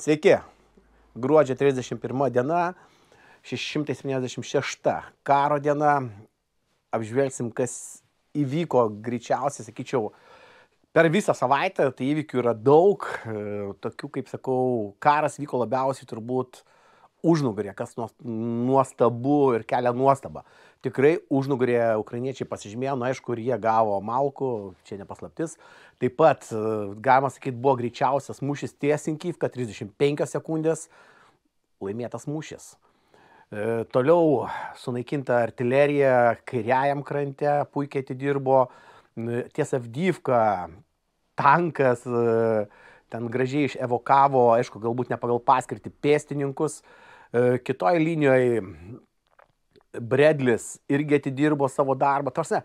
Sveiki, gruodžio 31 diena, 676 karo diena, apžvelgsim, kas įvyko greičiausiai, sakyčiau, per visą savaitę, tai įvykių yra daug, tokių, kaip sakau, karas vyko labiausiai turbūt užnugarė, kas nuostabu ir kelia nuostabą. Tikrai užnugarė ukrainiečiai pasižymėjo, na aišku, ir jie gavo malkų, čia nepaslaptis. Taip pat, galima sakyti, buvo greičiausias mūšis Tiesinkyvka, 35 sekundės laimėtas mūšis. E, toliau sunaikinta artilerija kairiajam krante, puikiai atidirbo. Ties Avdyvka tankas e, ten gražiai iševokavo, aišku, galbūt ne pagal paskirtį pėstininkus. E, Kitoje linijoje Bredlis irgi atidirbo savo darbą. Tarsi,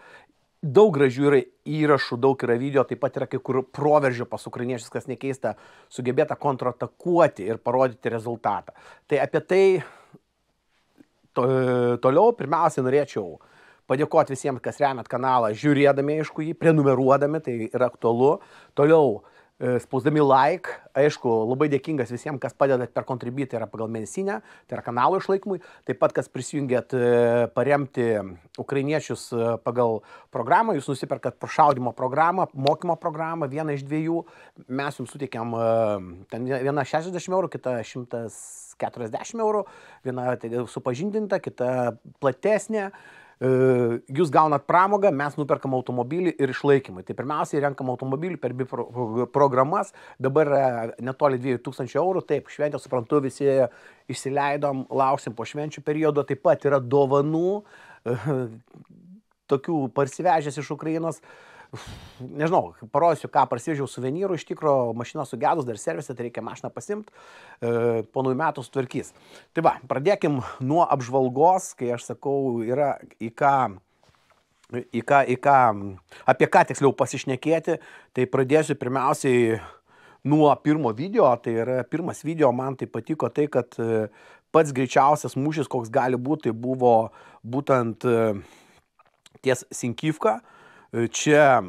daug gražių yra įrašų, daug yra video, taip pat yra kai kur proveržio pas ukrainiečius, kas nekeista, sugebėta kontratakuoti ir parodyti rezultatą. Tai apie tai to, toliau pirmiausia norėčiau padėkoti visiems, kas remiat kanalą, žiūrėdami, aišku, jį, prenumeruodami, tai yra aktualu. Toliau E, spausdami like, aišku, labai dėkingas visiems, kas padedat per kontribį, tai yra pagal mėnesinę, tai yra kanalo išlaikymui, taip pat kas prisijungėt e, paremti ukrainiečius e, pagal programą, jūs nusiperkat prašaudimo programą, mokymo programą, vieną iš dviejų, mes jums suteikiam ten viena 60 eurų, kita 140 eurų, viena tai supažindinta, kita platesnė. E, jūs gaunat pramogą, mes nuperkam automobilį ir išlaikymui. Tai pirmiausiai renkam automobilį per bi programas, dabar netoli 2000 eurų, taip, šventę suprantu, visi išsileidom, lauksim po švenčių periodo, taip pat yra dovanų, e, tokių parsivežęs iš Ukrainos nežinau, parodysiu, ką parsivežiau suvenyrų, iš tikrųjų mašina sugedus, dar servisą, tai reikia mašiną pasimti, e, po naujų metų sutvarkys. Tai va, pradėkim nuo apžvalgos, kai aš sakau, yra į ką į ką, į ką, apie ką tiksliau pasišnekėti, tai pradėsiu pirmiausiai nuo pirmo video, tai yra pirmas video, man tai patiko tai, kad e, pats greičiausias mūšis, koks gali būti, tai buvo būtent e, ties Sinkivka, Čia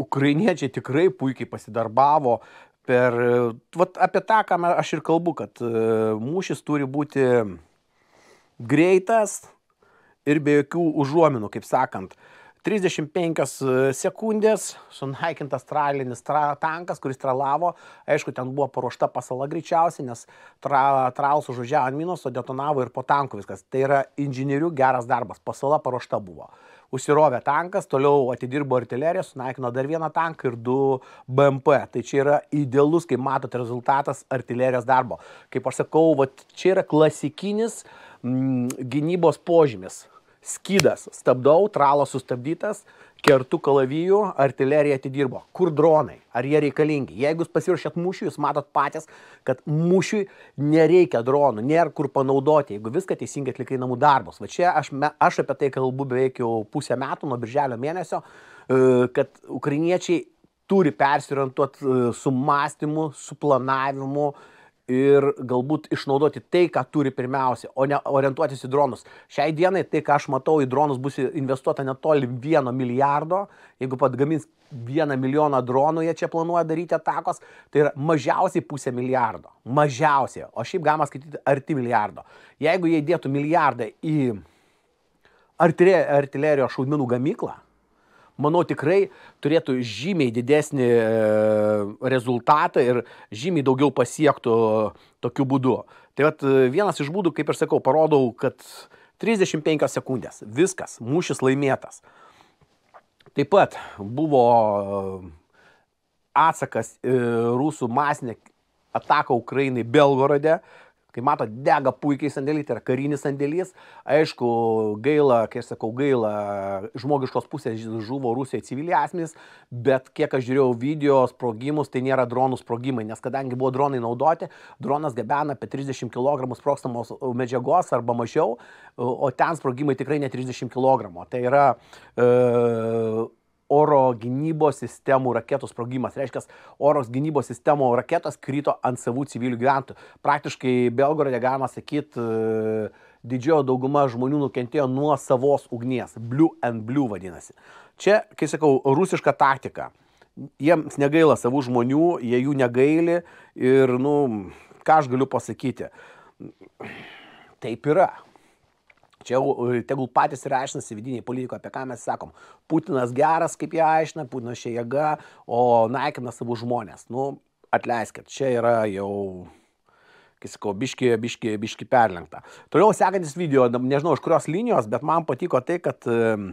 ukrainiečiai tikrai puikiai pasidarbavo per, vat apie tą, ką aš ir kalbu, kad e, mūšis turi būti greitas ir be jokių užuominų, kaip sakant. 35 sekundės, sunaikintas tralinis tra, tankas, kuris tralavo, aišku, ten buvo paruošta pasala greičiausiai, nes tra, tralas užvažiavo ant minos, o detonavo ir po tanku viskas. Tai yra inžinierių geras darbas, pasala paruošta buvo. Užsirovė tankas, toliau atidirbo artilerija, sunaikino dar vieną tanką ir du BMP. Tai čia yra idealus, kaip matot, rezultatas artilerijos darbo. Kaip aš sakau, va, čia yra klasikinis mm, gynybos požymis skydas, stabdau, tralas sustabdytas, kertu kalavijų, artilerija atidirbo. Kur dronai? Ar jie reikalingi? Jeigu jūs pasiruošėt mūšiui, jūs matot patys, kad mūšiui nereikia dronų, nėra kur panaudoti, jeigu viską teisingai atlikai namų darbus. Va čia aš, aš apie tai kalbu beveik jau pusę metų, nuo birželio mėnesio, e, kad ukrainiečiai turi persiorientuoti e, su mąstymu, su planavimu, ir galbūt išnaudoti tai, ką turi pirmiausia, o ne orientuotis į dronus. Šiai dienai tai, ką aš matau, į dronus bus investuota netoli vieno milijardo, jeigu pat gamins vieną milijoną dronų, jie čia planuoja daryti atakos, tai yra mažiausiai pusę milijardo. Mažiausiai, o šiaip galima skaityti arti milijardo. Jeigu jie įdėtų milijardą į artilerijos šaudmenų gamyklą, manau, tikrai turėtų žymiai didesnį e, rezultatą ir žymiai daugiau pasiektų tokiu būdu. Tai vat, e, vienas iš būdų, kaip ir sakau, parodau, kad 35 sekundės, viskas, mūšis laimėtas. Taip pat buvo e, atsakas rusų masinė ataka Ukrainai Belgorode, Kaip matot, dega puikiai sandėlys, tai yra karinis sandėlys. Aišku, gaila, kai aš sakau gaila, žmogiškos pusės žuvo Rusijoje civiliai asmenys, bet kiek aš žiūrėjau video sprogimus, tai nėra dronų sprogimai, nes kadangi buvo dronai naudoti, dronas gabena apie 30 kg sprokstamos medžiagos arba mažiau, o ten sprogimai tikrai ne 30 kg. Tai yra e, oro gynybos sistemų raketų sprogimas. Reiškia, oro gynybos sistemų raketos krito ant savų civilių gyventojų. Praktiškai Belgorode galima sakyti, e, didžioji dauguma žmonių nukentėjo nuo savos ugnies. Blue and blue vadinasi. Čia, kai sakau, rusiška taktika. Jiems negaila savų žmonių, jie jų negaili ir, nu, ką aš galiu pasakyti? Taip yra. Čia jau e, tegul patys ir aiškinasi vidiniai politikai, apie ką mes sakom. Putinas geras, kaip jie aiškina, Putinas čia jėga, o naikina savo žmonės. Nu, atleiskit, čia yra jau, kai sakau, biški, biški, biški perlenkta. Toliau sekantis video, nežinau iš kurios linijos, bet man patiko tai, kad uh,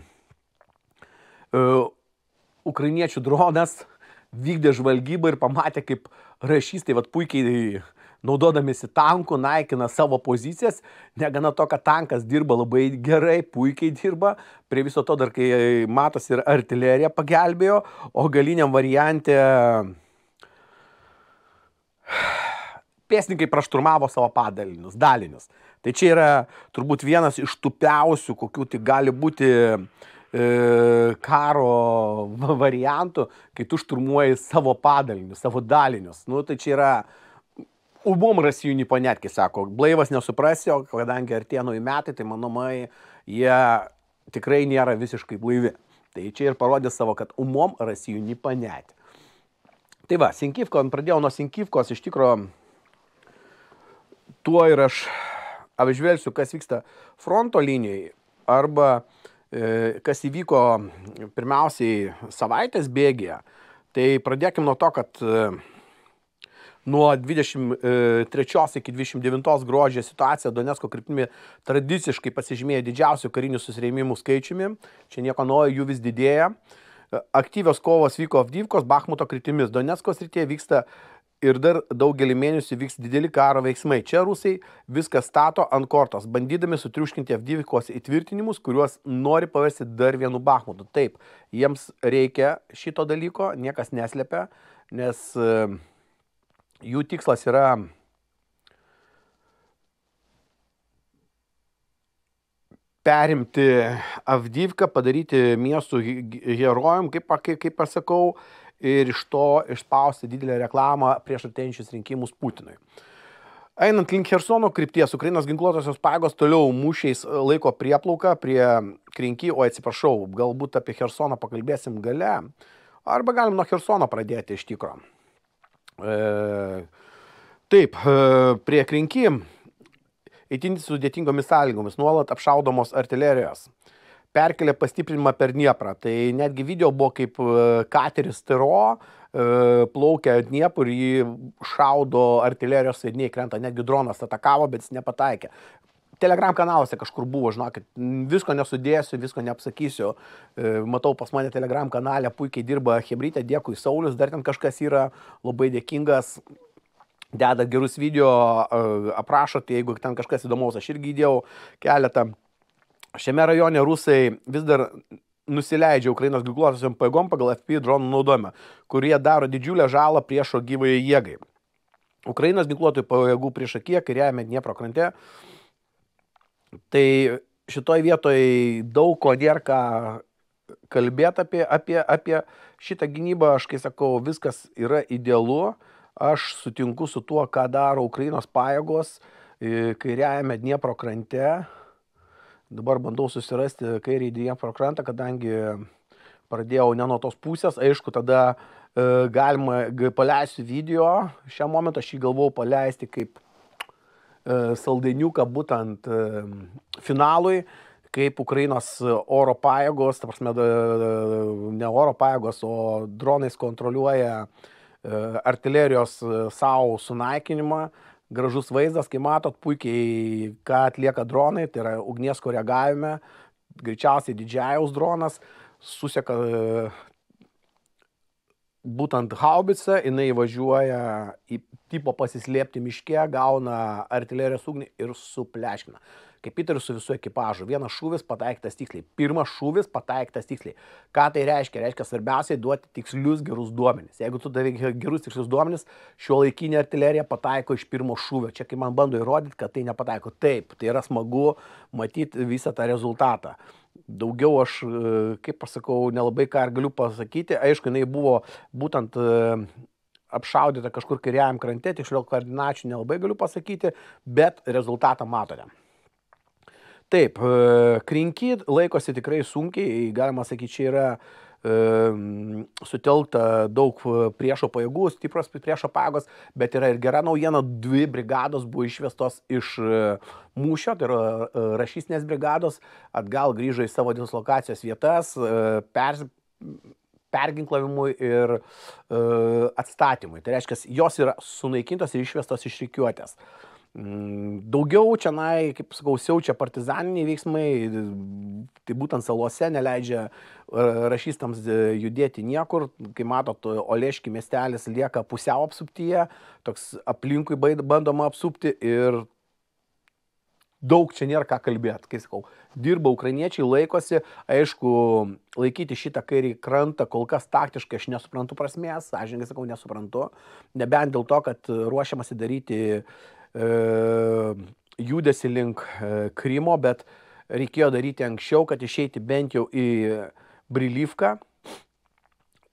uh, ukrainiečių dronas vykdė žvalgybą ir pamatė, kaip rašys, tai vad puikiai naudodamėsi tankų naikina savo pozicijas, negana to, kad tankas dirba labai gerai, puikiai dirba, prie viso to dar kai matosi ir artilerija pagelbėjo, o galiniam variante pėsnikai prašturmavo savo padalinius, dalinius. Tai čia yra turbūt vienas iš tupiausių, kokių tik gali būti e, karo variantų, kai tu šturmuoji savo padalinius, savo dalinius. Nu, tai čia yra Umom Rasijų непонятки, sako, blaivas nesuprasi, o kadangi artėja nauji metai, tai manomai jie tikrai nėra visiškai blaivi. Tai čia ir parodė savo, kad umom Rasijų непонятки. Tai va, Sinkivko, pradėjau nuo Sinkivkos, iš tikrųjų, tuo ir aš apžvelgsiu, kas vyksta fronto linijai, arba e, kas įvyko pirmiausiai savaitės bėgėje. Tai pradėkime nuo to, kad e, nuo 23 iki 29 gruodžio situacija Donetsko kryptimi tradiciškai pasižymėjo didžiausių karinių susirėmimų skaičiumi. Čia nieko naujo, jų vis didėja. Aktyvios kovos vyko Avdyvkos, Bakhmuto kryptimis. Donetsko srityje vyksta ir dar daugelį mėnesių vyks dideli karo veiksmai. Čia rusai viską stato ant kortos, bandydami sutriuškinti Avdyvikos įtvirtinimus, kuriuos nori paversti dar vienu Bakhmutu. Taip, jiems reikia šito dalyko, niekas neslėpia, nes uh, jų tikslas yra perimti Avdyvką, padaryti miestų herojum, kaip, kaip, kaip pasakau, ir iš to išspausti didelę reklamą prieš ateinčius rinkimus Putinui. Einant link Hersono krypties, Ukrainos ginkluotosios pajėgos toliau mūšiais laiko prieplauką prie Krinky, o atsiprašau, galbūt apie Hersoną pakalbėsim gale, arba galim nuo Hersono pradėti iš tikrųjų. E, taip, e, prie krinky įtin sudėtingomis sąlygomis, nuolat apšaudomos artilerijos. Perkelė pastiprinimą per Dnieprą. Tai netgi video buvo kaip e, kateris Tiro plaukia Dniepr ir jį šaudo artilerijos sėdiniai krenta, netgi dronas atakavo, bet jis nepataikė. Telegram kanaluose kažkur buvo, žinokit, visko nesudėsiu, visko neapsakysiu. E, matau pas mane Telegram kanale, puikiai dirba Hebrytė, dėkui Saulis, dar ten kažkas yra labai dėkingas, deda gerus video, e, aprašote, jeigu ten kažkas įdomaus, aš irgi įdėjau keletą. Šiame rajone rusai vis dar nusileidžia Ukrainos ginkluotosiam pajėgom pagal FP dronų naudojimą, kurie daro didžiulę žalą priešo gyvai jėgai. Ukrainos ginkluotojų pajėgų priešakyje, kairiajame Dniepro krante, Tai šitoj vietoj daug ko nėra ką kalbėti apie, apie, apie šitą gynybą. Aš kai sakau, viskas yra idealu. Aš sutinku su tuo, ką daro Ukrainos pajėgos e, kairiajame Dniepro krante. Dabar bandau susirasti kairį Dniepro krantą, kadangi pradėjau ne nuo tos pusės. Aišku, tada e, galima paleisti video. Šią momentą aš jį galvau paleisti kaip saldainiuką būtent e, finalui, kaip Ukrainos oro pajėgos, ta prasme, ne oro pajėgos, o dronais kontroliuoja e, artilerijos savo sunaikinimą. Gražus vaizdas, kai matot puikiai, ką atlieka dronai, tai yra ugnies koregavime, greičiausiai didžiajaus dronas, suseka būtent haubica, jinai važiuoja į tipo pasislėpti miške, gauna artilerijos ugnį ir supleškina. Kaip ir su visų ekipažu. Vienas šūvis pataiktas tiksliai. Pirmas šūvis pataiktas tiksliai. Ką tai reiškia? Reiškia svarbiausiai duoti tikslius gerus duomenis. Jeigu tu davai gerus tikslius duomenis, šio laikinė artilerija pataiko iš pirmo šūvio. Čia kai man bando įrodyti, kad tai nepataiko. Taip, tai yra smagu matyti visą tą rezultatą daugiau aš, e, kaip pasakau, nelabai ką ir galiu pasakyti. Aišku, jinai buvo būtent e, apšaudyta kažkur kairiajam krante, tiksliau koordinačių nelabai galiu pasakyti, bet rezultatą matote. Taip, e, krinky laikosi tikrai sunkiai, galima sakyti, čia yra sutelkta daug priešo pajėgų, stipros priešo pajėgos, bet yra ir gera naujiena, dvi brigados buvo išvestos iš mūšio, tai yra rašysnės brigados, atgal grįžo į savo dislokacijos vietas, per, perginklavimui ir atstatymui. Tai reiškia, jos yra sunaikintos ir išvestos iš reikiuotės. Mm, daugiau čia, na, kaip sakau, siaučia partizaniniai veiksmai, tai būtent salose neleidžia rašystams judėti niekur. Kai matot, Oleški miestelis lieka pusiau apsuptyje, toks aplinkui bandoma apsupti ir daug čia nėra ką kalbėti, kai sakau, dirba ukrainiečiai, laikosi, aišku, laikyti šitą kairį krantą kol kas taktiškai aš nesuprantu prasmės, sąžininkai sakau, nesuprantu, nebent dėl to, kad ruošiamasi daryti uh, E, judesi link e, Krymo, bet reikėjo daryti anksčiau, kad išeiti bent jau į Brilyvką,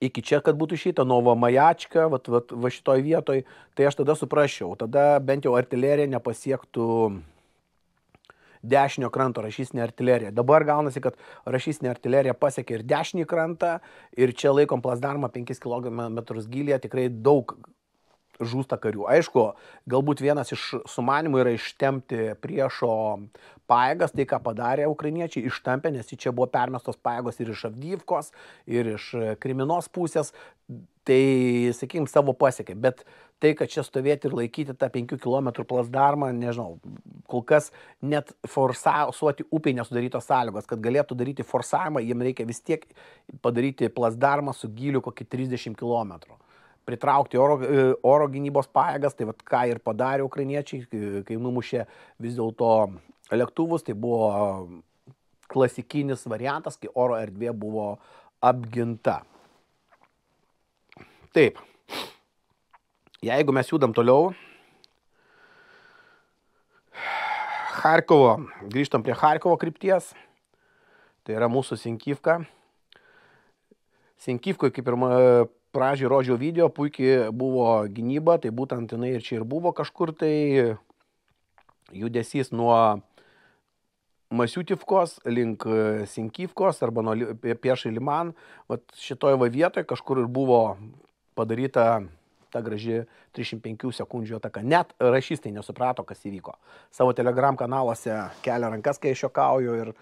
iki čia, kad būtų šita Nova Majačka, va, va, va šitoj vietoj, tai aš tada suprasčiau, tada bent jau artilerija nepasiektų dešinio kranto rašysinė artilerija. Dabar gaunasi, kad rašysinė artilerija pasiekia ir dešinį krantą ir čia laikom plasdarmą 5 km gilyje, tikrai daug žūsta karių. Aišku, galbūt vienas iš sumanimų yra ištemti priešo pajėgas, tai ką padarė ukrainiečiai, ištampė, nes čia buvo permestos pajėgos ir iš Avdyvkos, ir iš Kriminos pusės, tai, sakykim, savo pasiekė. Bet tai, kad čia stovėti ir laikyti tą 5 km plasdarmą, nežinau, kol kas net forsuoti upiai nesudarytos sąlygos, kad galėtų daryti forsavimą, jiems reikia vis tiek padaryti plasdarmą su giliu kokį 30 km pritraukti oro, e, oro gynybos pajėgas, tai vat, ką ir padarė ukrainiečiai, kai numušė vis dėlto lėktuvus, tai buvo klasikinis variantas, kai oro erdvė buvo apginta. Taip, jeigu mes judam toliau, Harkovo, grįžtam prie Harkovo krypties, tai yra mūsų Sinkivka. Sinkivkoje, kaip ir pradžiai rodžiau video, puikiai buvo gynyba, tai būtent jinai ir čia ir buvo kažkur tai judesys nuo Masiutivkos link Sinkivkos arba nuo Piešai Liman. Vat šitoje va vietoje kažkur ir buvo padaryta ta graži 305 sekundžių ataka. Net rašystai nesuprato, kas įvyko. Savo telegram kanaluose kelia rankas, kai aš jokauju ir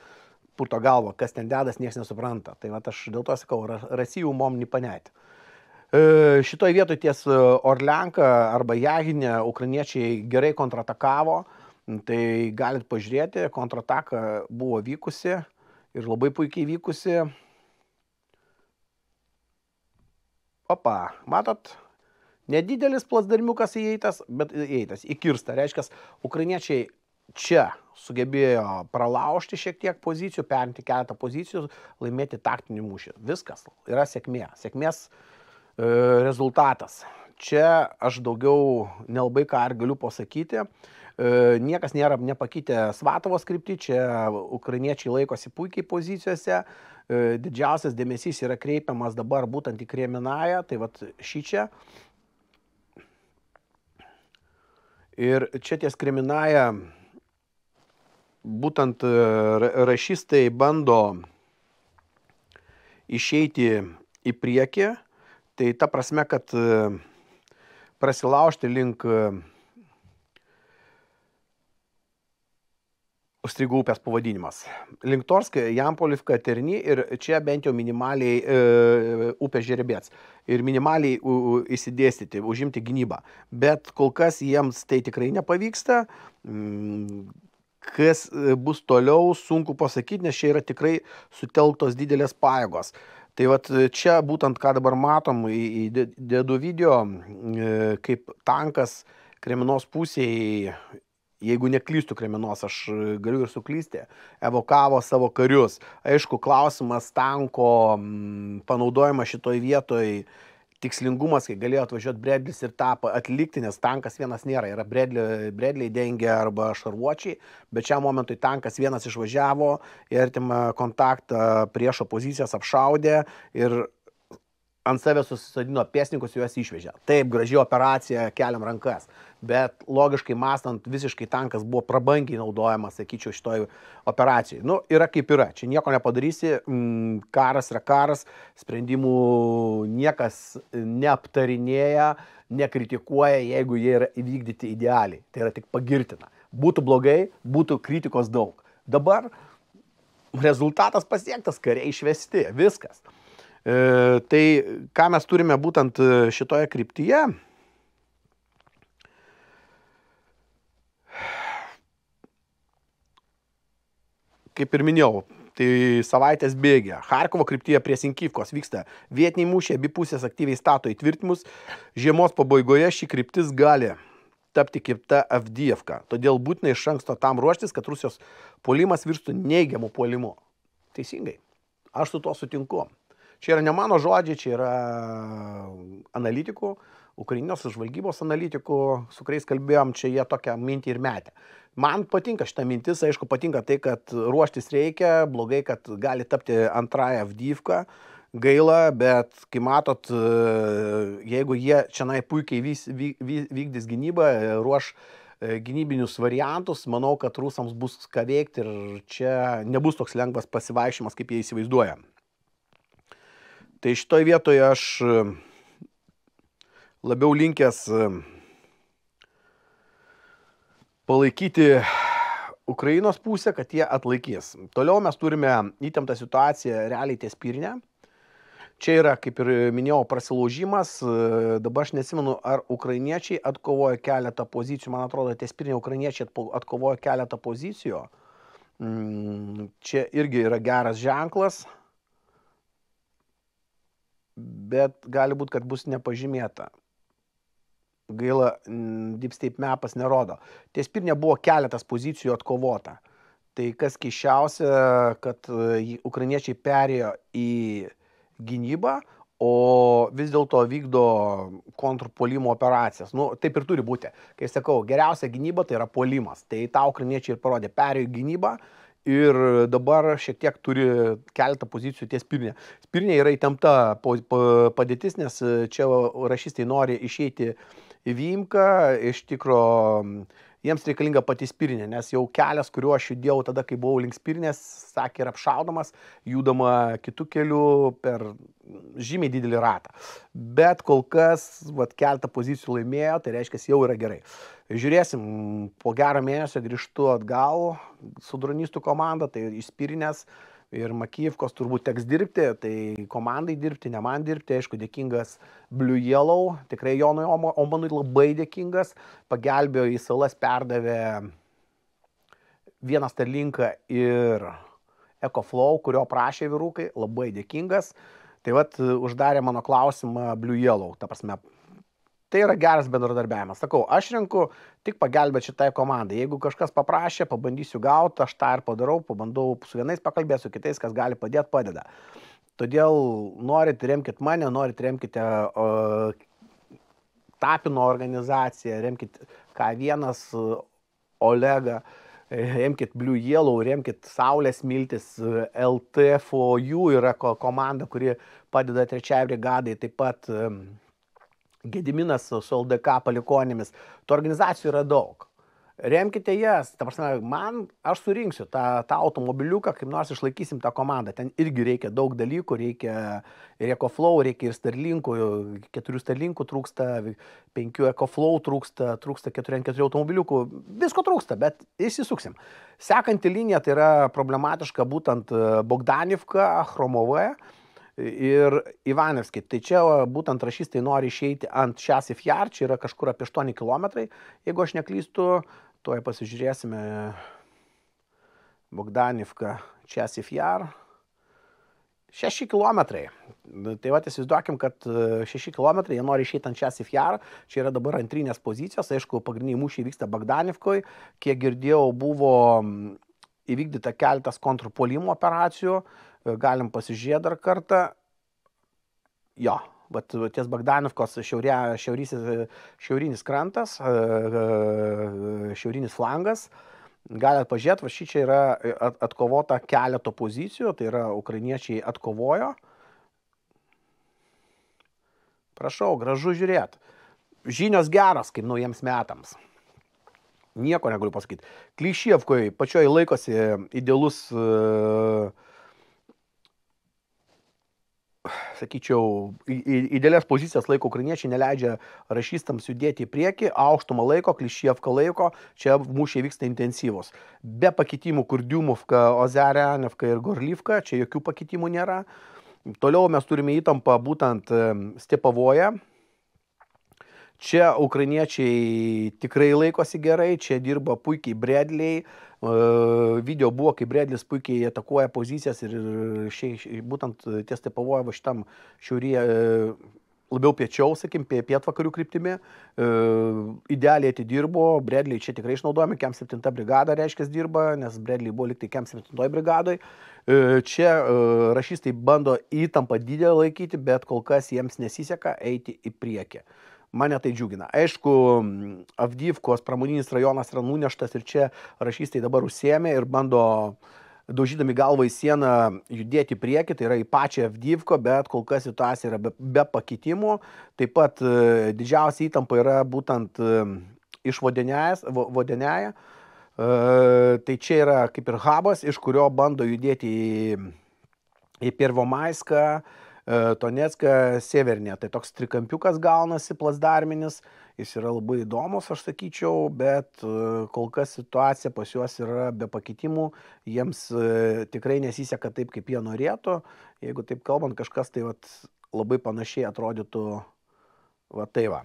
purto galvo, kas ten dedas, niekas nesupranta. Tai va aš dėl to sakau, rasijų mom nipanėti. E, Šitoje vietoje ties e, Orlenka arba Jaginė ukrainiečiai gerai kontratakavo, tai galit pažiūrėti, kontrataka buvo vykusi ir labai puikiai vykusi. Opa, matot, nedidelis plasdarmiukas įeitas, bet įeitas, įkirsta. Reiškia, ukrainiečiai čia sugebėjo pralaužti šiek tiek pozicijų, perimti keletą pozicijų, laimėti taktinį mūšį. Viskas yra sėkmė. Sėkmės rezultatas. Čia aš daugiau nelabai ką ir galiu pasakyti. E, niekas nėra nepakeitę Svatovos kryptį, čia ukrainiečiai laikosi puikiai pozicijose. E, didžiausias dėmesys yra kreipiamas dabar būtent į Krieminają, tai vad šį čia. Ir čia ties Krieminaja būtent rašystai bando išeiti į priekį Tai ta prasme, kad e, prasilaužti link e, Strigų upės pavadinimas. Link Torska, Jampolivka, Terni ir čia bent jau minimaliai e, upės žerebėts. Ir minimaliai u, įsidėstyti, užimti gynybą. Bet kol kas jiems tai tikrai nepavyksta. Mm, kas e, bus toliau, sunku pasakyti, nes čia yra tikrai sutelktos didelės pajėgos. Tai vat čia būtent ką dabar matom, įdedu video, e, kaip tankas Kreminos pusėje, jeigu neklystų Kreminos, aš galiu ir suklysti, evokavo savo karius. Aišku, klausimas tanko panaudojimas šitoj vietoj tikslingumas, kai galėjo atvažiuoti Bredlis ir tą atlikti, nes tankas vienas nėra, yra Bredliai dengia arba šarvuočiai, bet šiam momentui tankas vienas išvažiavo, į artimą kontaktą priešo pozicijas apšaudė ir ant savęs susisadino pėsnikus, juos išvežė. Taip, graži operacija, keliam rankas. Bet logiškai mąstant, visiškai tankas buvo prabangiai naudojamas, sakyčiau, šitoj operacijai. Nu, yra kaip yra, čia nieko nepadarysi, mm, karas yra karas, sprendimų niekas neaptarinėja, nekritikuoja, jeigu jie yra įvykdyti idealiai. Tai yra tik pagirtina. Būtų blogai, būtų kritikos daug. Dabar rezultatas pasiektas, kariai išvesti, viskas. E, tai ką mes turime būtent e, šitoje kryptyje, kaip ir minėjau, tai savaitės bėgė. Harkovo kryptyje prie Sinkivkos vyksta vietiniai mūšiai, abi pusės aktyviai stato įtvirtimus. Žiemos pabaigoje ši kryptis gali tapti kaip ta Avdievka. Todėl būtina iš anksto tam ruoštis, kad Rusijos puolimas virstų neigiamu puolimu. Teisingai. Aš su tuo sutinku. Čia yra ne mano žodžiai, čia yra analitikų, Ukrainos žvalgybos analitikų, su kuriais kalbėjom, čia jie tokią mintį ir metė. Man patinka šitą mintis, aišku, patinka tai, kad ruoštis reikia, blogai, kad gali tapti antrąją Avdyvką, gaila, bet kai matot, jeigu jie čia puikiai vys, vy, vy, vykdys gynybą, ruoš e, gynybinius variantus, manau, kad rusams bus ką veikti ir čia nebus toks lengvas pasivaišymas, kaip jie įsivaizduoja. Tai šitoje vietoje aš e, labiau linkęs e, palaikyti Ukrainos pusę, kad jie atlaikys. Toliau mes turime įtemptą situaciją realiai ties Pirinė. Čia yra, kaip ir minėjau, prasilaužimas. E, dabar aš nesimenu, ar ukrainiečiai atkovojo keletą pozicijų. Man atrodo, ties Pirinė ukrainiečiai atkovojo keletą pozicijų. Mm, čia irgi yra geras ženklas bet gali būti, kad bus nepažymėta. Gaila, Deep State Mapas nerodo. Ties pirmie buvo keletas pozicijų atkovota. Tai kas keiščiausia, kad e, ukrainiečiai perėjo į gynybą, o vis dėlto vykdo kontrpolimo operacijas. Nu, taip ir turi būti. Kai sakau, geriausia gynyba tai yra polimas. Tai tą ukrainiečiai ir parodė. Perėjo į gynybą ir dabar šiek tiek turi keletą pozicijų ties Spirnė. Spirnė yra įtempta padėtis, nes čia rašystai nori išeiti į Vimką, iš tikro jiems reikalinga pati Spirnė, nes jau kelias, kuriuo aš judėjau tada, kai buvau link Spirnės, sakė, yra apšaudomas, judama kitų kelių per žymiai didelį ratą. Bet kol kas, vat, keltą pozicijų laimėjo, tai reiškia, jau yra gerai. Žiūrėsim, po gerą mėnesio grįžtu atgal su dronistų komanda, tai išspirinės ir Makyvkos turbūt teks dirbti, tai komandai dirbti, ne man dirbti, aišku, dėkingas Blue Yellow, tikrai Jonui Omanui labai dėkingas, pagelbėjo į salas, perdavė vieną Starlinką ir EcoFlow, kurio prašė vyrukai, labai dėkingas. Tai vad uždarė mano klausimą Blue Yellow, ta prasme, Tai yra geras bendradarbiavimas. Sakau, aš renku tik pagelbėti šitai komandai. Jeigu kažkas paprašė, pabandysiu gauti, aš tą ir padarau, pabandau su vienais pakalbėti, su kitais, kas gali padėti, padeda. Todėl norit remkite mane, norit remkite uh, Tapino organizaciją, remkite K1, Olegą, remkite Blue Yellow, remkite Saulės Miltis, LTFOU yra komanda, kuri padeda trečiai brigadai, taip pat um, Gediminas su LDK palikonėmis. Tų organizacijų yra daug. Remkite jas, ta prasme, man, aš surinksiu tą, tą automobiliuką, kaip nors išlaikysim tą komandą. Ten irgi reikia daug dalykų, reikia ir EcoFlow, reikia ir Starlinkų, keturių Starlinkų trūksta, penkių EcoFlow trūksta, trūksta keturių ant keturių automobiliukų, visko trūksta, bet įsisuksim. Sekanti linija tai yra problematiška būtent Bogdanivka, Chromovoje ir Ivanevskiai. Tai čia būtent rašystai nori išeiti ant Šasif Jar, čia yra kažkur apie 8 km, jeigu aš neklystu, tuoj pasižiūrėsime Bogdanivka, Šasif Jar. 6 km. Tai va, įsivaizduokim, kad 6 km jie nori išeiti ant Šasif Jar, čia yra dabar antrinės pozicijos, aišku, pagrindiniai mūšiai vyksta Bagdanivkoje, kiek girdėjau, buvo įvykdyta keltas kontrpolimo operacijų, galim pasižiūrėti dar kartą. Jo, bet ties Bagdanivkos šiaurė, šiaurysis, šiaurinis krantas, e, e, šiaurinis flangas. Galit pažiūrėti, va šį čia yra atkovota keleto pozicijų, tai yra ukrainiečiai atkovojo. Prašau, gražu žiūrėti. Žinios geros, kaip naujiems metams. Nieko negaliu pasakyti. Klyšievkoje pačioje laikosi idealus uh, sakyčiau, idealias pozicijas laiko ukrainiečiai, neleidžia rašystams judėti į priekį, aukštumą laiko, klišievką laiko, čia mūšiai vyksta intensyvus. Be pakitimų, kur Diumovka, Ozerianevka ir Gorlyvka, čia jokių pakitimų nėra. Toliau mes turime įtampą būtent Stepavoje, Čia ukrainiečiai tikrai laikosi gerai, čia dirba puikiai Bredliai. Video buvo, kai Bredlis puikiai atakuoja pozicijas ir šiai, būtent ties tai pavoja va šitam šiauryje labiau piečiau, sakim, pietvakarių kryptimi. Idealiai atidirbo, Bredliai čia tikrai išnaudojami, KEM 7 brigada reiškia dirba, nes Bredliai buvo liktai KEM 7 brigadai. Čia rašystai bando įtampą didelę laikyti, bet kol kas jiems nesiseka eiti į priekį mane tai džiugina. Aišku, Avdyvkos pramoninis rajonas yra nuneštas ir čia rašystai dabar užsiemė ir bando daužydami galvą į sieną judėti į priekį, tai yra į pačią Avdyvko, bet kol kas situacija yra be, be pakitimų. Taip pat e, didžiausia įtampa yra būtent e, iš Vodeniaja. E, tai čia yra kaip ir hubas, iš kurio bando judėti į, į Pirvomaiską, E, Tonetska Severnė. Tai toks trikampiukas gaunasi plasdarminis, jis yra labai įdomus, aš sakyčiau, bet e, kol kas situacija pas juos yra be pakitimų, jiems e, tikrai nesiseka taip, kaip jie norėtų. Jeigu taip kalbant, kažkas tai vat, labai panašiai atrodytų, va tai va.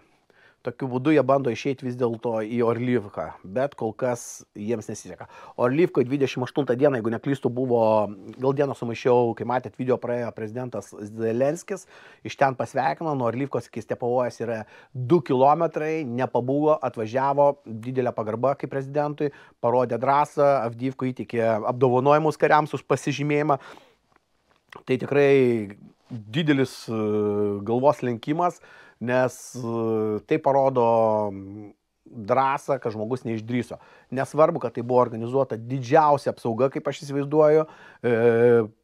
Tokiu būdu jie bando išeiti vis dėlto į Orlyvką, bet kol kas jiems nesiseka. Orlyvkoje 28 dieną, jeigu neklystu, buvo, gal dieną sumaišiau, kai matėt video praėjo prezidentas Zelenskis, iš ten pasveikino, nuo Orlyvkos iki Stepavojas yra 2 km, nepabuvo, atvažiavo, didelė pagarba kaip prezidentui, parodė drąsą, Avdyvko įtikė apdovanojimus kariams už pasižymėjimą. Tai tikrai didelis e, galvos lenkimas nes e, tai parodo drąsą, kad žmogus neišdryso. Nesvarbu, kad tai buvo organizuota didžiausia apsauga, kaip aš įsivaizduoju, e,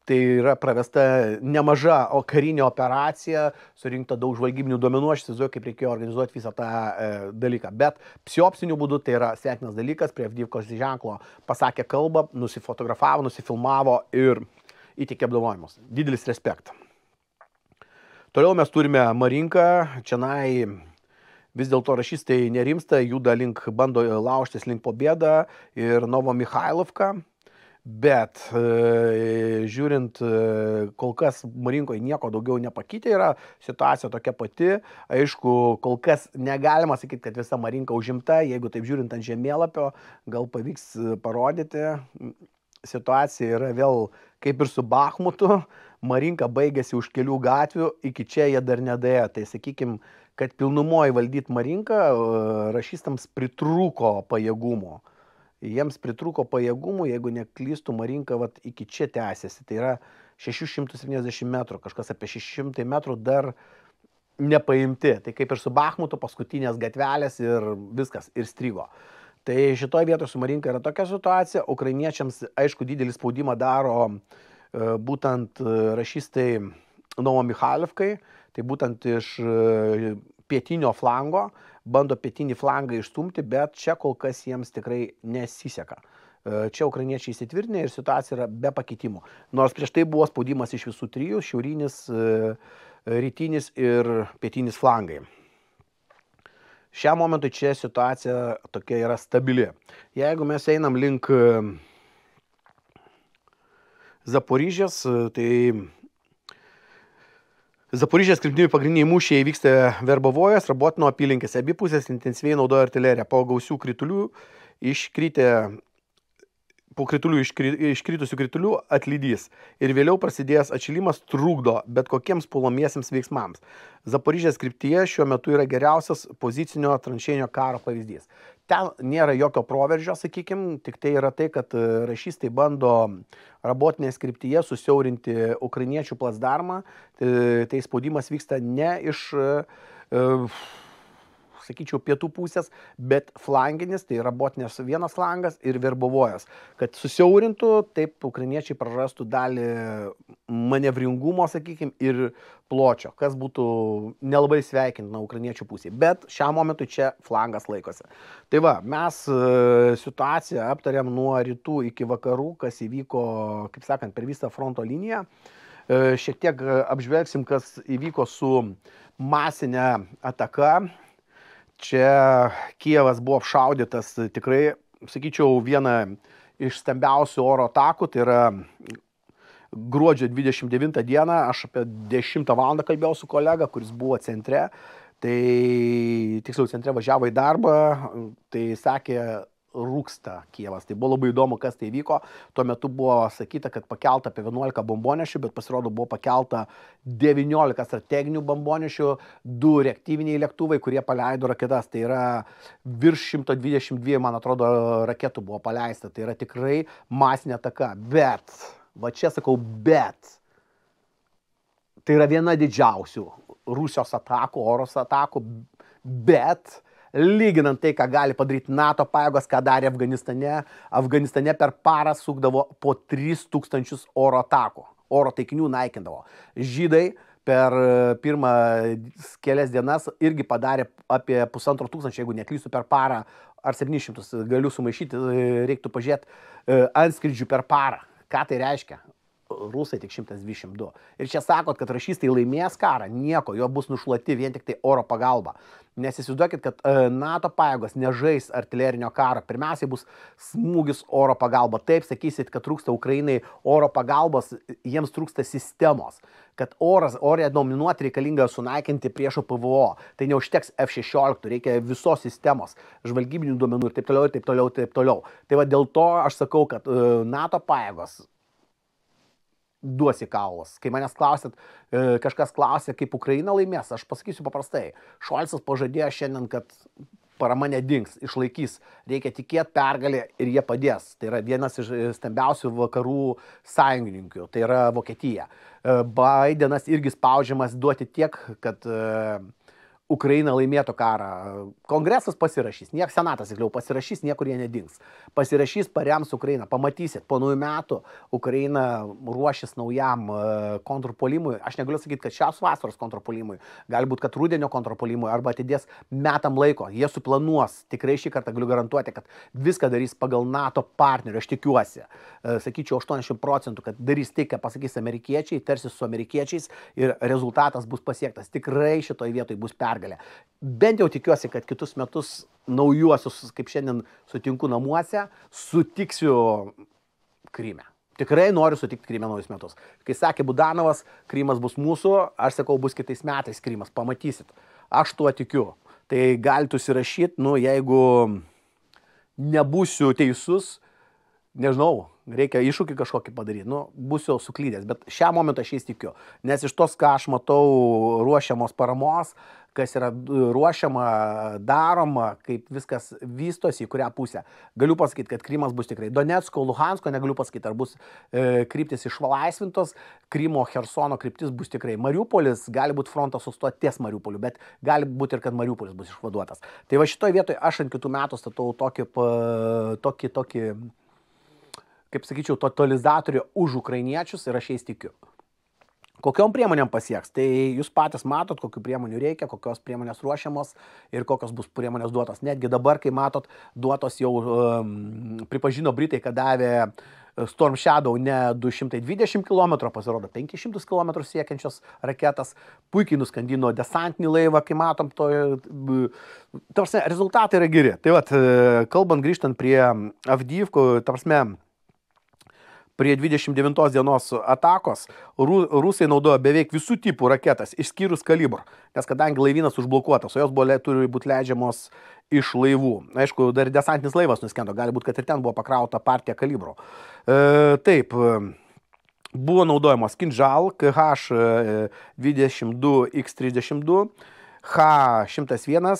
tai yra pravesta nemaža o karinė operacija, surinkta daug žvalgybinių duomenų, aš įsivaizduoju, kaip reikėjo organizuoti visą tą e, dalyką. Bet psiopsiniu būdu tai yra sveikinas dalykas, prie Avdyvkos ženklo pasakė kalbą, nusifotografavo, nusifilmavo ir įtikė apdovanojimus. Didelis respektas. Toliau mes turime Marinką, čianai vis dėlto rašystai nerimsta, juda link, bando laužtis link pobėdą ir Novo Mikhailovka. Bet e, žiūrint, e, kol kas Marinkoje nieko daugiau nepakeitė, yra situacija tokia pati. Aišku, kol kas negalima sakyti, kad visa Marinka užimta, jeigu taip žiūrint ant žemėlapio, gal pavyks parodyti. Situacija yra vėl kaip ir su Bahmutu, Marinka baigėsi už kelių gatvių, iki čia jie dar nedėjo. Tai sakykime, kad pilnumoje valdyti Marinką rašystams pritrūko pajėgumo. Jiems pritrūko pajėgumų, jeigu neklystų Marinka, vat, iki čia tęsiasi. Tai yra 670 metrų, kažkas apie 600 metrų dar nepaimti. Tai kaip ir su Bahmutu, paskutinės gatvelės ir viskas, ir strigo. Tai šitoje vietoje su Marinka yra tokia situacija. Ukrainiečiams, aišku, didelį spaudimą daro E, būtent e, rašystai Novo Michalivkai, tai būtent iš e, pietinio flango, bando pietinį flangą išstumti, bet čia kol kas jiems tikrai nesiseka. Čia ukrainiečiai įsitvirtinę ir situacija yra be pakeitimų. Nors prieš tai buvo spaudimas iš visų trijų - šiaurinis, rytinis ir pietinis flangai. Šiam momentui čia situacija tokia yra stabili. Jeigu mes einam link Zaporižės, tai Zaporižės kryptiniai pagrindiniai mūšiai vyksta Verbavojas, Rabotino apylinkėse. Abi pusės intensyviai naudoja artileriją. Po gausių kritulių iškritę po kritulių iškri, iškritusių kritulių atlydys ir vėliau prasidėjęs atšilimas trukdo bet kokiems pulomiesiems veiksmams. Zaporižės kryptyje šiuo metu yra geriausias pozicinio tranšinio karo pavyzdys. Ten nėra jokio proveržio, sakykime, tik tai yra tai, kad e, rašystai bando rabotinės kryptyje susiaurinti ukrainiečių plasdarmą, tai, tai spaudimas vyksta ne iš uh, sakyčiau, pietų pusės, bet flanginis, tai yra botinės vienas flangas ir verbovojas. Kad susiaurintų, taip ukrainiečiai prarastų dalį manevringumo, sakykime, ir pločio, kas būtų nelabai sveikintina ukrainiečių pusėje. Bet šiam momentui čia flangas laikosi. Tai va, mes e, situaciją aptarėm nuo rytų iki vakarų, kas įvyko, kaip sakant, per visą fronto liniją. E, šiek tiek apžvelgsim, kas įvyko su masinė ataka. Čia Kievas buvo apšaudytas tikrai, sakyčiau, viena iš stambiausių oro atakų, tai yra gruodžio 29 dieną, aš apie 10 val. kalbėjau su kolega, kuris buvo centre, tai tiksliau centre važiavo į darbą, tai sakė, rūksta Kievas. Tai buvo labai įdomu, kas tai vyko. Tuo metu buvo sakyta, kad pakelta apie 11 bombonešių, bet pasirodo buvo pakelta 19 strateginių bombonešių, du reaktyviniai lėktuvai, kurie paleido raketas. Tai yra virš 122, man atrodo, raketų buvo paleista. Tai yra tikrai masinė ataka. Bet Va čia sakau, bet. Tai yra viena didžiausių Rusijos atakų, oros atakų, bet lyginant tai, ką gali padaryti NATO pajėgos, ką darė Afganistane, Afganistane per parą sukdavo po 3000 oro atakų, oro taikinių naikindavo. Žydai per pirmą kelias dienas irgi padarė apie pusantro tūkstančio, jeigu neklysiu, per parą ar 700, galiu sumaišyti, reiktų pažiūrėti, antskridžių per parą Ką tai reiškia? Rusai tik 122. Ir čia sakot, kad rašystai laimės karą, nieko, jo bus nušluoti vien tik tai oro pagalba. Nes įsivaizduokit, kad e, NATO pajėgos nežais artilerinio karo. Pirmiausiai bus smūgis oro pagalba. Taip sakysit, kad trūksta Ukrainai oro pagalbos, jiems trūksta sistemos. Kad oras, orė dominuoti reikalinga sunaikinti priešo PVO. Tai neužteks F-16, reikia visos sistemos, žvalgybinių duomenų ir taip toliau, ir taip toliau, ir taip toliau. Tai va dėl to aš sakau, kad e, NATO pajėgos duosi kaulas. Kai manęs klausit, e, kažkas klausė, kaip Ukraina laimės, aš pasakysiu paprastai. Šolcas pažadėjo šiandien, kad parama nedings, išlaikys. Reikia tikėti pergalę ir jie padės. Tai yra vienas iš stambiausių vakarų sąjungininkų, tai yra Vokietija. E, Bidenas irgi spaudžiamas duoti tiek, kad Ukraina laimėtų karą. Kongresas pasirašys, niekas senatas, tiksliau, pasirašys, niekur jie nedings. Pasirašys, parems Ukrainą. Pamatysit, po naujų metų Ukraina ruošis naujam e, kontrpolimui. Aš negaliu sakyti, kad šios vasaros kontrpolimui, galbūt, kad rudenio kontrpolimui arba atidės metam laiko. Jie suplanuos, tikrai šį kartą galiu garantuoti, kad viską darys pagal NATO partnerių, aš tikiuosi. E, sakyčiau, 80 procentų, kad darys tai, ką pasakys amerikiečiai, tarsi su amerikiečiais ir rezultatas bus pasiektas. Tikrai šitoje vietoje bus pergalė pergalę. Bent jau tikiuosi, kad kitus metus naujuosius, kaip šiandien sutinku namuose, sutiksiu Kryme. Tikrai noriu sutikti Krymę naujus metus. Kai sakė Budanovas, Krymas bus mūsų, aš sakau, bus kitais metais Krymas, pamatysit. Aš tuo tikiu. Tai galite užsirašyti, nu, jeigu nebūsiu teisus, nežinau, reikia iššūkį kažkokį padaryti, nu, būsiu suklydęs, bet šią momentą aš jais tikiu, nes iš tos, ką aš matau ruošiamos paramos, kas yra ruošiama, daroma, kaip viskas vystosi, į kurią pusę. Galiu pasakyti, kad Krymas bus tikrai Donetsko, Luhansko, negaliu pasakyti, ar bus e, kryptis išlaisvintos, Krymo, Hersono kryptis bus tikrai. Mariupolis gali būti frontas sustoti ties Mariupoliu, bet gali būti ir kad Mariupolis bus išvaduotas. Tai va šitoje vietoje aš ant kitų metų statau tokį, tokį, tokį kaip sakyčiau, totalizatorių už ukrainiečius ir aš jais tikiu. Kokiom priemonėm pasieks? Tai jūs patys matot, kokiu priemonių reikia, kokios priemonės ruošiamos ir kokios bus priemonės duotos. Netgi dabar, kai matot, duotos jau um, pripažino Britai, kad davė uh, Storm Shadow ne 220 km, pasirodo 500 km siekiančios raketas, puikiai nuskandino desantinį laivą, kai matom, to, tarsi, rezultatai yra geri. Tai vad, uh, kalbant grįžtant prie Avdyvko, tarsi, prie 29 dienos atakos rusai naudojo beveik visų tipų raketas, išskyrus kalibrą, nes kadangi laivynas užblokuotas, o jos buvo, turi būti leidžiamos iš laivų. Aišku, dar desantinis laivas nuskendo, gali būti, kad ir ten buvo pakrauta partija kalibro. E, taip, buvo naudojamos Kinžal, KH22X32, H101,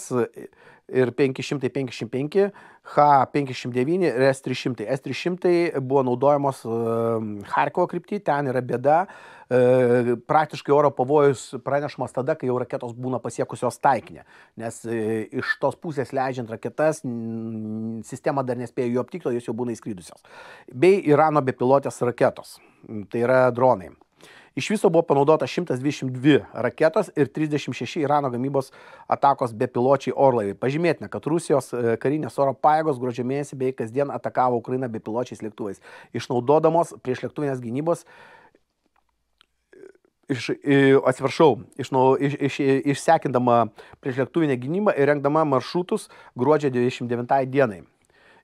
ir 555, H509 ir S300. S300 buvo naudojamos Harkovo krypti, ten yra bėda. E, praktiškai oro pavojus pranešamas tada, kai jau raketos būna pasiekusios taikinę, nes e, iš tos pusės leidžiant raketas sistema dar nespėjo jų aptikti, o jos jau būna įskrydusios. Bei Irano bepilotės raketos, tai yra dronai. Iš viso buvo panaudota 122 raketos ir 36 Irano gamybos atakos bepiločiai orlaiviai. Pažymėtina, kad Rusijos e, karinės oro pajėgos gruodžio mėnesį beveik kasdien atakavo Ukrainą bepiločiais lėktuvais, išnaudodamos prieš lėktuvinės gynybos iš, atsiprašau, iš, iš, iš, išsekindama prieš lėktuvinę gynybą ir rengdama maršrutus gruodžio 29 dienai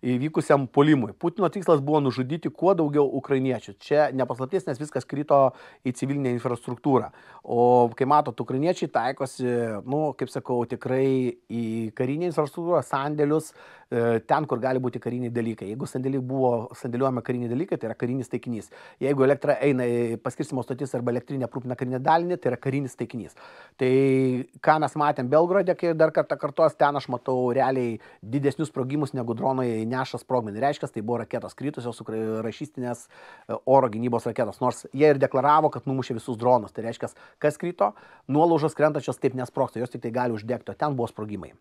įvykusiam polimui. Putino tikslas buvo nužudyti kuo daugiau ukrainiečių. Čia nepaslaptis, nes viskas krito į civilinę infrastruktūrą. O kai matot, ukrainiečiai taikosi, nu, kaip sakau, tikrai į karinę infrastruktūrą, sandėlius, e, ten, kur gali būti kariniai dalykai. Jeigu sandėliai buvo sandėliuojami kariniai dalykai, tai yra karinis taikinys. Jeigu elektra eina į paskirstimo stotis arba elektrinė aprūpina karinę dalinį, tai yra karinis taikinys. Tai ką mes matėm Belgrade, kai dar kartą kartuos, ten aš matau realiai didesnius sprogimus negu dronai neša sprogmenį. Reiškia, tai buvo raketos kritusios, rašystinės e, oro gynybos raketos. Nors jie ir deklaravo, kad numušė visus dronus. Tai reiškia, kas krito, nuolaužos krentančios taip nesproksta, jos tik tai gali uždegti, o ten buvo sprogimai.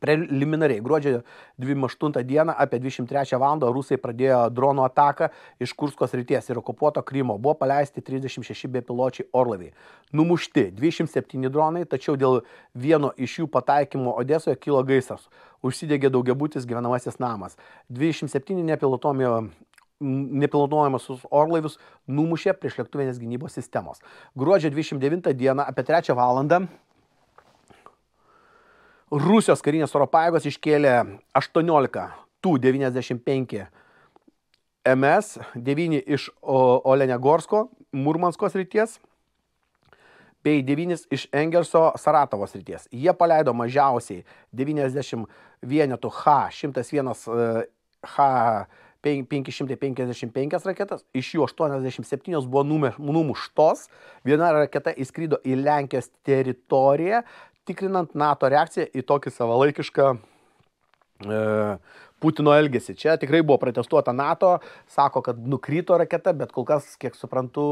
Preliminariai, gruodžio 28 dieną apie 23 val. rusai pradėjo dronų ataką iš Kurskos ryties ir okupuoto Krymo. Buvo paleisti 36 bepiločiai orlaiviai. Numušti 207 dronai, tačiau dėl vieno iš jų pataikymo Odesoje kilo gaisras. Užsidegė daugiabutis gyvenamasis namas. 27 nepilotomio nepilotuojamus orlaivius numušė prieš lėktuvinės gynybos sistemos. Gruodžio 29 dieną apie 3 valandą Rusijos karinės oro pajėgos iškėlė 18 tų 95 MS, 9 iš Olenegorsko, Murmansko srities bei 9 iš Engelso Saratovo srities. Jie paleido mažiausiai 90 vienetų H101 H 555 raketas, iš jų 87 buvo numuštos, viena raketa įskrydo į Lenkijos teritoriją, tikrinant NATO reakciją į tokį savalaikišką e, Putino elgesį. Čia tikrai buvo protestuota NATO, sako, kad nukrito raketa, bet kol kas, kiek suprantu,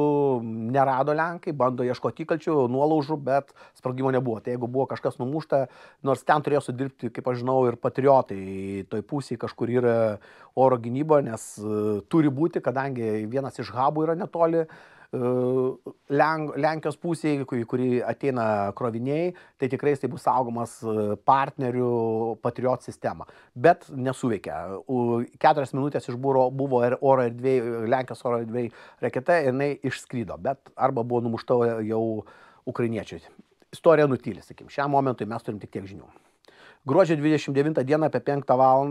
nerado Lenkai, bando ieškoti įkalčių, nuolaužų, bet sprogimo nebuvo. Tai jeigu buvo kažkas numušta, nors ten turėjo sudirbti, kaip aš žinau, ir patriotai, toj pusėje kažkur yra oro gynyba, nes uh, turi būti, kadangi vienas iš hubų yra netoli. Uh, Lenk, Lenkijos pusėje, į kurį ateina kroviniai, tai tikrai tai bus saugomas e, partnerių Patriot sistema. Bet nesuveikia. Keturias minutės išbūro buvo ir oro erdvėjai, Lenkijos oro erdvėjai raketa ir jinai išskrydo, bet arba buvo numušta jau ukrainiečiai. Istorija nutylė, sakykim. Šiam momentui mes turim tik tiek žinių. Gruodžio 29 dieną apie 5 val.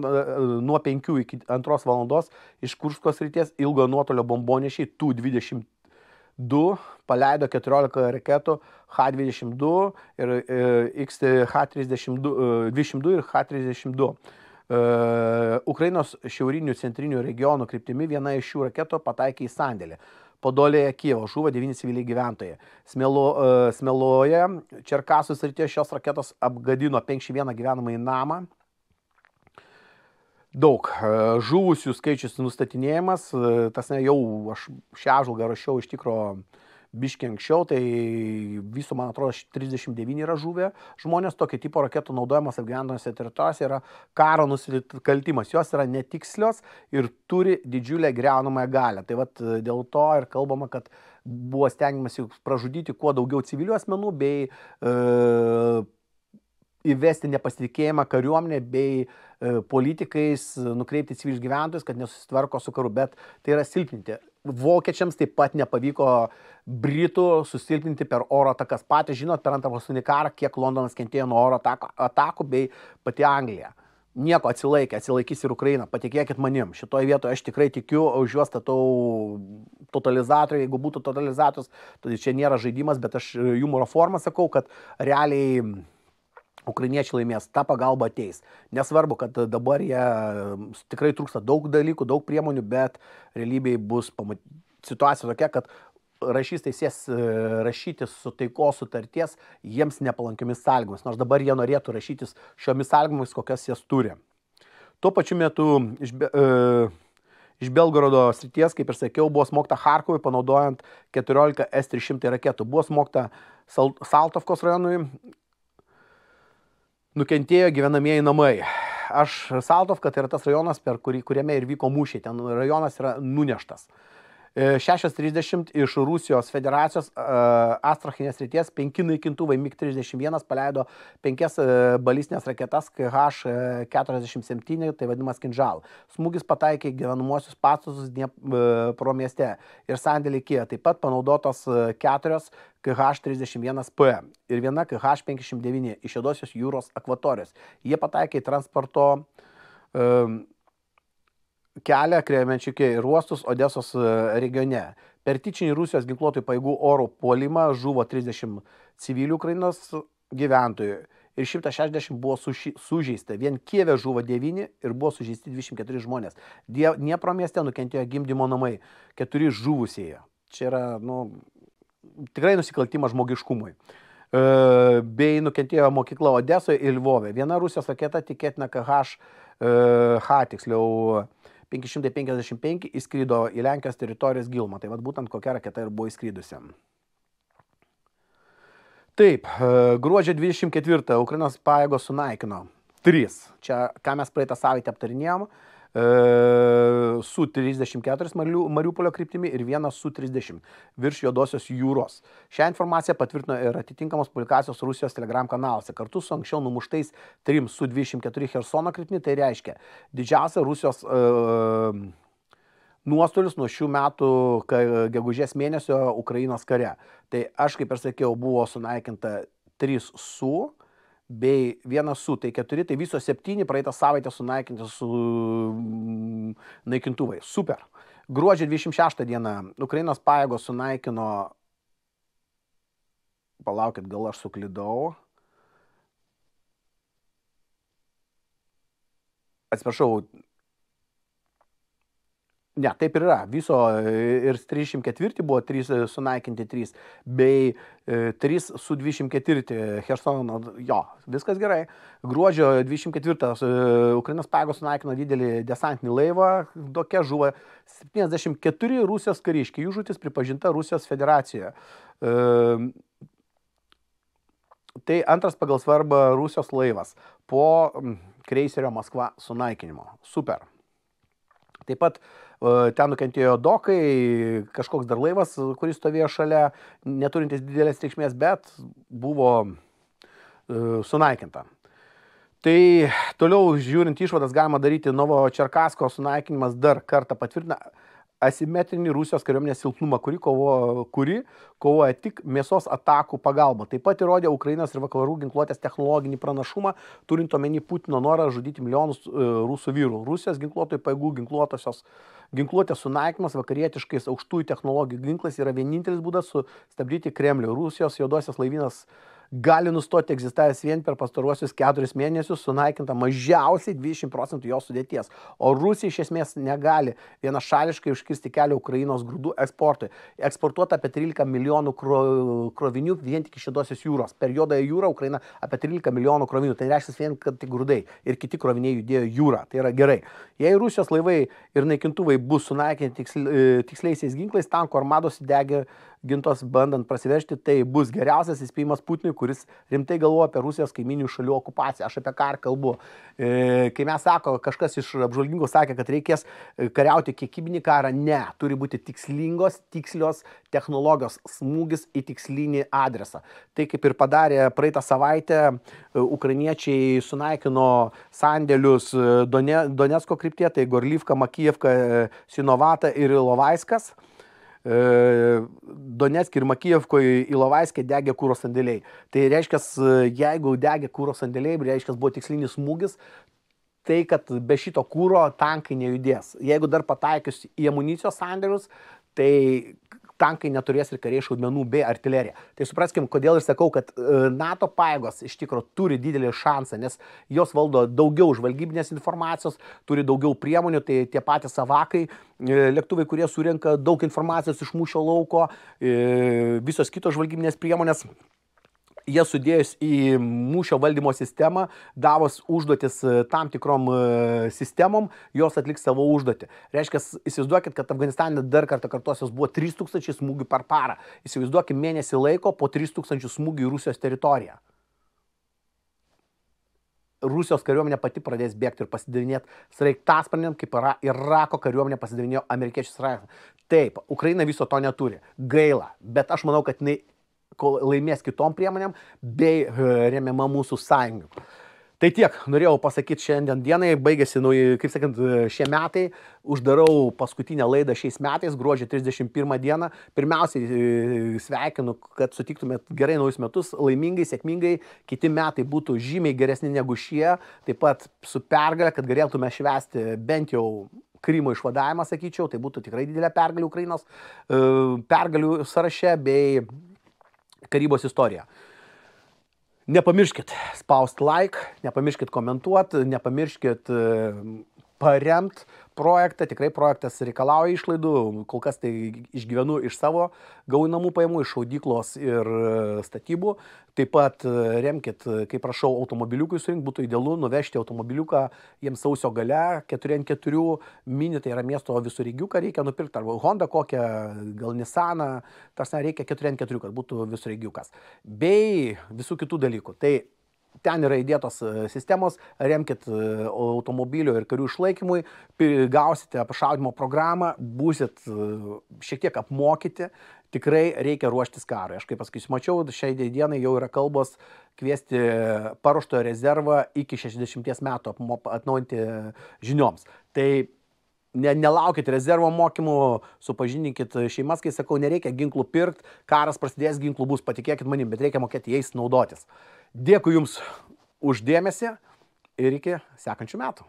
nuo 5 iki 2 val. iš Kurskos ryties ilgo nuotolio bombonešiai Tu-20 2 paleido 14 raketų H-22 ir H-32 ir H-32. Uh, Ukrainos šiaurinių centrinių regionų kryptimi viena iš šių raketų pataikė į sandėlį. Podolėje Kievo žuvo 9 civiliai gyventojai. Smelo, uh, smeloje Čerkasus rytie šios raketos apgadino 51 gyvenamąjį namą daug. E, žuvusių skaičius nustatinėjimas, e, tas ne jau aš šią žalgą rašiau iš tikrųjų biškiai anksčiau, tai viso, man atrodo, 39 yra žuvę žmonės, tokio tipo raketų naudojimas apgyvendamose teritorijose yra karo nusikaltimas. Jos yra netikslios ir turi didžiulę greunamąją galę. Tai vad e, dėl to ir kalbama, kad buvo stengiamasi pražudyti kuo daugiau civilių asmenų bei e, įvesti nepasitikėjimą kariuomenė bei e, politikais, nukreipti civilius gyventojus, kad nesusitvarko su karu, bet tai yra silpninti. Vokiečiams taip pat nepavyko Britų susilpninti per oro atakas. Patys žinot, per antrą pasaulinį karą, kiek Londonas kentėjo nuo oro atakų, atakų bei pati Anglija. Nieko atsilaikė, atsilaikys ir Ukraina, patikėkit manim. Šitoje vietoje aš tikrai tikiu, už juos statau totalizatorių, jeigu būtų totalizatorius, tai čia nėra žaidimas, bet aš humoro formą sakau, kad realiai Ukrainiečiai laimės, ta pagalba ateis. Nesvarbu, kad dabar jie tikrai trūksta daug dalykų, daug priemonių, bet realybėje bus pamat... situacija tokia, kad rašys teisės e, rašyti su taikos sutarties jiems nepalankiomis sąlygomis, nors dabar jie norėtų rašytis šiomis sąlygomis, kokias jas turi. Tuo pačiu metu iš, e, iš Belgorodo srities, kaip ir sakiau, buvo smogta Harkovui panaudojant 14 S-300 raketų. Buvo smogta Saltovkos rajonui, nukentėjo gyvenamieji namai. Aš Saltovka tai yra tas rajonas, per kurį, kuriame ir vyko mūšiai. Ten rajonas yra nuneštas. 6.30 e, iš Rusijos federacijos e, Astrachinės ryties 5 naikintuvai MiG-31 paleido 5 e, balistinės raketas KH-47, tai vadinamas Kinžal. Smūgis pataikė gyvenamuosius pastatus Dniepro mieste ir sandėlį Kija. Taip pat panaudotos keturios KH-31P ir viena KH-59 iš Jėdosios jūros akvatorijos. Jie pataikė į transporto um, kelią Kremenčiukė ir uostus Odesos e, regione. Per tyčinį Rusijos ginkluotojų paėgų oro puolimą žuvo 30 civilių Ukrainos gyventojų ir 160 buvo suši, sužeista. Vien Kieve žuvo 9 ir buvo sužeisti 24 žmonės. Dniepro mieste nukentėjo gimdymo namai, 4 žuvusieji. Čia yra, nu, tikrai nusikaltimas žmogiškumui. E, bei nukentėjo mokykla Odesoje ir Lvove. Viena Rusijos raketa tikėtina KH, e, H tiksliau, 555 įskrydo į Lenkijos teritorijos gilumą. Tai vad būtent kokia raketa ir buvo įskrydusi. Taip, e, gruodžio 24 Ukrainos pajėgos sunaikino 3. Čia, ką mes praeitą savaitę aptarinėjom, E, su 34 Mariupolio kryptimi ir vienas su 30 virš Juodosios jūros. Šią informaciją patvirtino ir atitinkamos publikacijos Rusijos Telegram kanaluose. Kartu su anksčiau numuštais 3 su 24 Hersono kryptimi tai reiškia didžiausia Rusijos uh, nuostolius nuo šių metų gegužės mėnesio Ukrainos kare. Tai aš, kaip ir sakiau, buvo sunaikinta 3 su, bei vienas su, tai keturi, tai viso septyni praeitą savaitę sunaikinti su mm, naikintuvai. Super. Gruodžio 26 dieną Ukrainos pajėgos sunaikino, palaukit, gal aš suklydau. Atsiprašau, Ne, taip ir yra. Viso ir 304 buvo 3 e, sunaikinti 3, bei 3 e, su 24 Hersono, jo, viskas gerai. Gruodžio 24 e, Ukrainos pajėgos sunaikino didelį desantinį laivą, tokia žuvo 74 Rusijos kariškiai, jų žūtis pripažinta Rusijos federacijoje. Tai antras pagal svarbą Rusijos laivas po kreiserio Maskva sunaikinimo. Super. Taip pat ten nukentėjo dokai, kažkoks dar laivas, kuris stovėjo šalia, neturintis didelės reikšmės, bet buvo sunaikinta. Tai toliau žiūrint išvadas galima daryti Novo Čerkasko sunaikinimas dar kartą patvirtina asimetrinį Rusijos kariuomenės silpnumą, kuri, kovo, kuri kovoja tik mėsos atakų pagalba. Taip pat įrodė Ukrainos ir vakarų ginkluotės technologinį pranašumą, turint omeny Putino norą žudyti milijonus e, rusų vyrų. Rusijos ginkluotojų paėgų ginkluotosios ginkluotės sunaikimas vakarietiškais aukštųjų technologijų ginklais yra vienintelis būdas sustabdyti Kremlių. Rusijos juodosios laivynas gali nustoti egzistavęs vien per pastaruosius keturis mėnesius, sunaikinta mažiausiai 20 procentų jo sudėties. O Rusija iš esmės negali vienašališkai užkirsti kelią Ukrainos grūdų eksportui. Eksportuota apie 13 milijonų krovinių vien tik iš Šidosios jūros. Per Juodąją jūrą Ukraina apie 13 milijonų krovinių. Tai reiškia vien, kad tik grūdai ir kiti kroviniai judėjo jūrą. Tai yra gerai. Jei Rusijos laivai ir naikintuvai bus sunaikinti e, tiksliaisiais ginklais, tankų armados įdegė gintos bandant prasiveršti, tai bus geriausias įspėjimas Putinui, kuris rimtai galvoja apie Rusijos kaiminių šalių okupaciją. Aš apie ką ir kalbu. E, kai mes sako, kažkas iš apžvalgingų sakė, kad reikės e, kariauti kiekybinį karą, ne, turi būti tikslingos, tikslios technologijos, smūgis į tikslinį adresą. Tai kaip ir padarė praeitą savaitę, e, ukrainiečiai sunaikino sandėlius Donetsko kryptie, tai Gorlyvka, Makijevka, Sinovata ir Ilovaiskas. E, Donetskį ir Makijevkoje į Lovaiskį degė kūro sandėliai. Tai reiškia, jeigu degė kūro sandėliai, reiškia, buvo tikslinis smūgis, tai kad be šito kūro tankai nejudės. Jeigu dar pataikius į amunicijos sandėlius, tai tankai neturės ir kariai šaudmenų bei artilerija. Tai supraskim, kodėl ir sakau, kad e, NATO pajėgos iš tikrųjų turi didelį šansą, nes jos valdo daugiau žvalgybinės informacijos, turi daugiau priemonių, tai tie patys savakai, e, lėktuvai, kurie surinka daug informacijos iš mūšio lauko, e, visos kitos žvalgybinės priemonės jie sudėjus į mūšio valdymo sistemą, davus užduotis e, tam tikrom e, sistemom, jos atliks savo užduotį. Reiškia, įsivaizduokit, kad Afganistane dar kartą kartuosios buvo 3000 smūgių per parą. Įsivaizduokit mėnesį laiko po 3000 smūgių į Rusijos teritoriją. Rusijos kariuomenė pati pradės bėgti ir pasidavinėti sraigtasparniam, kaip yra Irako kariuomenė pasidavinėjo amerikiečių sraigtasparniam. Taip, Ukraina viso to neturi. Gaila, bet aš manau, kad jinai laimės kitom priemonėm, bei e, remiama mūsų sąjungų. Tai tiek, norėjau pasakyti šiandien dienai, baigėsi, nu, kaip sakant, šie metai, uždarau paskutinę laidą šiais metais, gruodžio 31 dieną. Pirmiausiai e, sveikinu, kad sutiktumėt gerai naujus metus, laimingai, sėkmingai, kiti metai būtų žymiai geresni negu šie, taip pat su pergalė, kad galėtume švęsti bent jau Krymo išvadavimą, sakyčiau, tai būtų tikrai didelė pergalė Ukrainos e, pergalių sąraše bei karybos istoriją. Nepamirškit spausti like, nepamirškit komentuoti, nepamirškit e, paremt projektą, tikrai projektas reikalauja išlaidų, kol kas tai išgyvenu iš savo gaunamų pajamų, iš šaudyklos ir e, statybų. Taip pat e, remkit, kaip prašau, automobiliukui surinkti, būtų idealu nuvežti automobiliuką jiems sausio gale, 4x4 mini, tai yra miesto visureigiuką reikia nupirkti, arba Honda kokią, gal Nissaną, tas reikia 4x4, kad būtų visureigiukas. Bei visų kitų dalykų. Tai ten yra įdėtos e, sistemos, remkit e, automobilio ir karių išlaikymui, gausite apšaudimo programą, būsit e, šiek tiek apmokyti, tikrai reikia ruoštis karui. Aš kaip pasakysiu, mačiau, šiai dienai jau yra kalbos kviesti paruoštojo rezervą iki 60 metų atnaujinti žinioms. Tai ne, nelaukit rezervo mokymų, supažininkit šeimas, kai sakau, nereikia ginklų pirkti, karas prasidės, ginklų bus, patikėkit manim, bet reikia mokėti jais naudotis. Dėkui Jums uždėmesi ir iki sekančių metų.